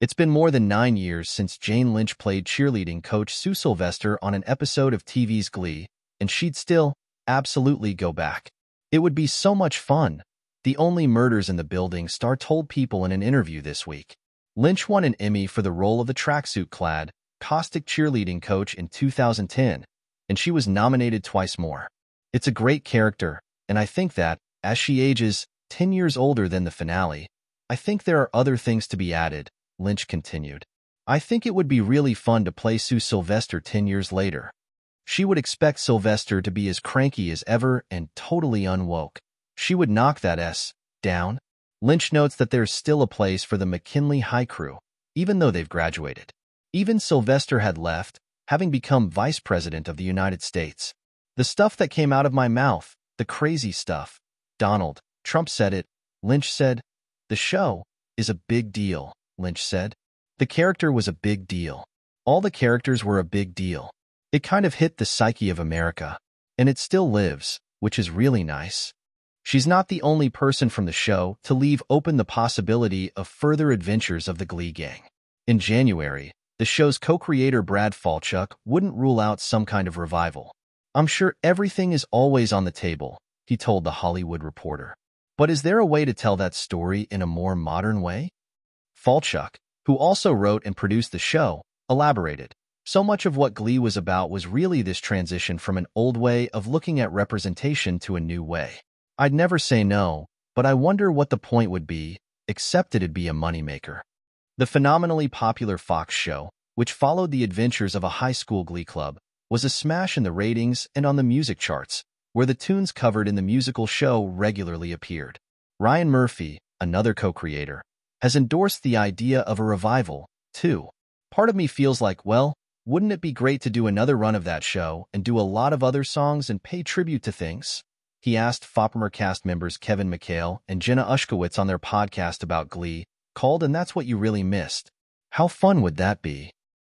It's been more than nine years since Jane Lynch played cheerleading coach Sue Sylvester on an episode of TV's Glee, and she'd still absolutely go back. It would be so much fun. The only murders in the building star told people in an interview this week. Lynch won an Emmy for the role of the tracksuit-clad, caustic cheerleading coach in 2010, and she was nominated twice more. It's a great character, and I think that, as she ages 10 years older than the finale, I think there are other things to be added, Lynch continued. I think it would be really fun to play Sue Sylvester 10 years later. She would expect Sylvester to be as cranky as ever and totally unwoke. She would knock that S down. Lynch notes that there's still a place for the McKinley High crew, even though they've graduated. Even Sylvester had left, having become vice president of the United States. The stuff that came out of my mouth, the crazy stuff. Donald, Trump said it. Lynch said, the show is a big deal, Lynch said. The character was a big deal. All the characters were a big deal. It kind of hit the psyche of America. And it still lives, which is really nice. She's not the only person from the show to leave open the possibility of further adventures of the Glee Gang. In January, the show's co-creator Brad Falchuk wouldn't rule out some kind of revival. I'm sure everything is always on the table, he told The Hollywood Reporter. But is there a way to tell that story in a more modern way? Falchuk, who also wrote and produced the show, elaborated. So much of what Glee was about was really this transition from an old way of looking at representation to a new way. I'd never say no, but I wonder what the point would be, except it'd be a moneymaker. The phenomenally popular Fox show, which followed the adventures of a high school glee club, was a smash in the ratings and on the music charts, where the tunes covered in the musical show regularly appeared. Ryan Murphy, another co-creator, has endorsed the idea of a revival, too. Part of me feels like, well, wouldn't it be great to do another run of that show and do a lot of other songs and pay tribute to things? he asked Foppermer cast members Kevin McHale and Jenna Ushkowitz on their podcast about Glee, called And That's What You Really Missed. How fun would that be?